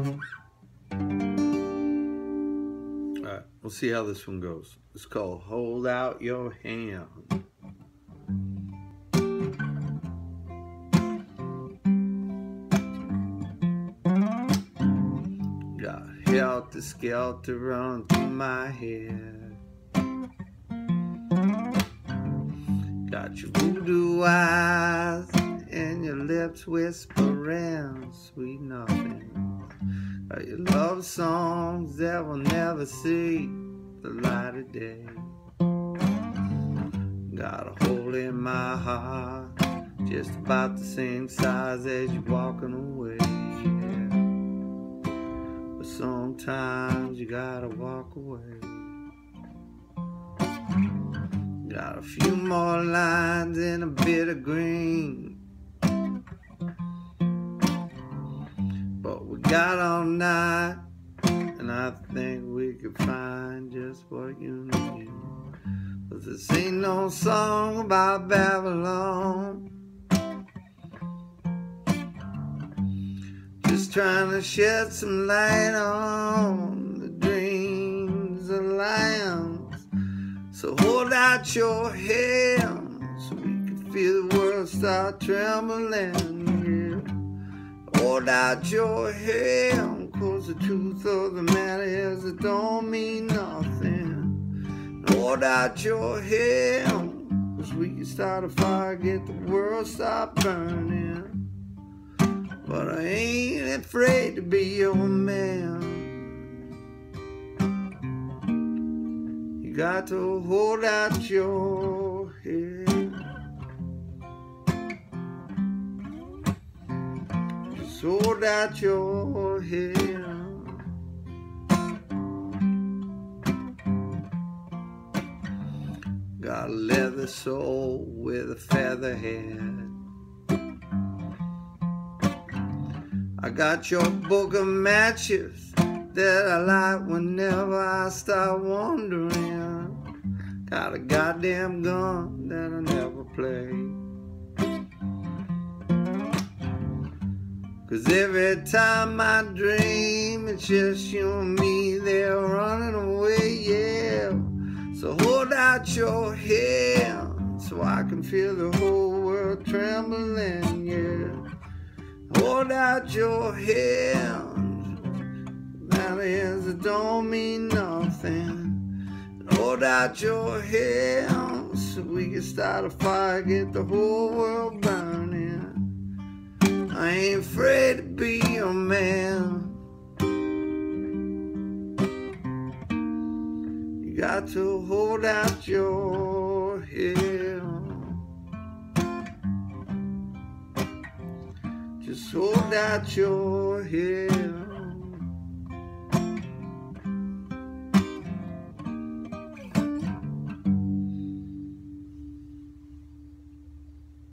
Alright, we'll see how this one goes. It's called Hold Out Your Hand. Got helter skelter run through my head. Got your voodoo eyes and your lips whispering sweet nothing. Love songs that will never see the light of day. Got a hole in my heart, just about the same size as you walking away. Yeah. But sometimes you gotta walk away. Got a few more lines and a bit of green. Got all night, and I think we could find just what you need. But this ain't no song about Babylon. Just trying to shed some light on the dreams of lions. So hold out your hands so we can feel the world start trembling. Hold out your hand, cause the truth of the matter is it don't mean nothing. Hold out your hand, cause we can start a fire, get the world stop burning. But I ain't afraid to be your man. You got to hold out your head. Just that you're here. Got a leather soul with a feather head. I got your book of matches that I light whenever I start wandering. Got a goddamn gun that I never play. Cause every time I dream, it's just you and me, they're running away, yeah. So hold out your hand so I can feel the whole world trembling, yeah. Hold out your hand. That is, it don't mean nothing. Hold out your hand so we can start a fire, get the whole world burning. I ain't afraid to be your man. You got to hold out your hand. Just hold out your hand.